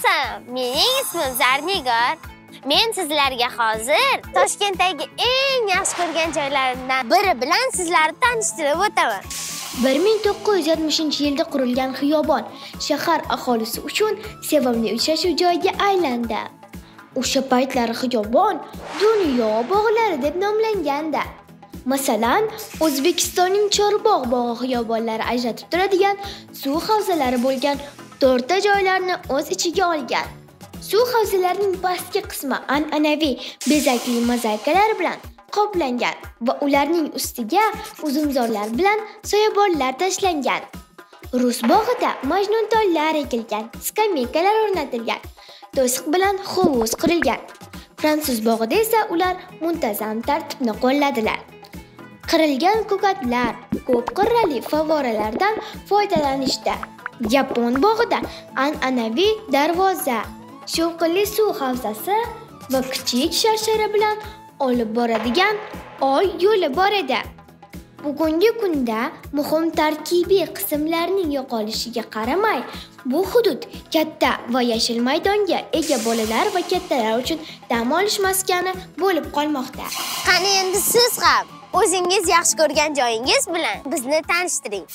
Assalom, mening ismim Zarnigor. Men sizlarga hozir Toshkentdagi eng yaxshi ko'rgan joylarimdan biri bilan sizlarni tanishtirib o'taman. 1970-yilda qurilgan xiyobon shahar aholisi uchun sevimli uchrashuv joyiga aylandi. O'sha paytlar xiyobon dunyo bog'lari deb nomlangandi. Masalan, O'zbekistonning Chorbog' bog'i xiyobonlari ajratib turadigan suv havzalari bo'lgan to'rtta joylarni o'z ichiga olgan. Suv havzalarining pastki qismi an'anaviy bezakli mozaikalar bilan qoplangan va ularning ustiga uzumzorlar bilan soyabonlar tashlangan. Rus bog'ida majnuntollar ekilgan, skameykalar o'rnatilgan, to'siq bilan hovuz qurilgan. Fransuz bog'ida esa ular muntazam tartibni qo'lladilar. Qirilgan ko'katlar, ko'p qirrali favoralardan foydalanishda. Yapon bog'ida an'anaviy darvoza, shovqinli suv havzasi va kichik sharshara bilan olib boradigan oy yo'li bor edi. Bugungi kunda muhim tarkibiy qismlarning yo'qolishiga qaramay, bu hudud katta va yashil maydonga ega bolalar va kattalar uchun dam olish maskani bo'lib qolmoqda. Qani endi siz ham o'zingiz yaxshi ko'rgan joyingiz bilan bizni tanishtiring.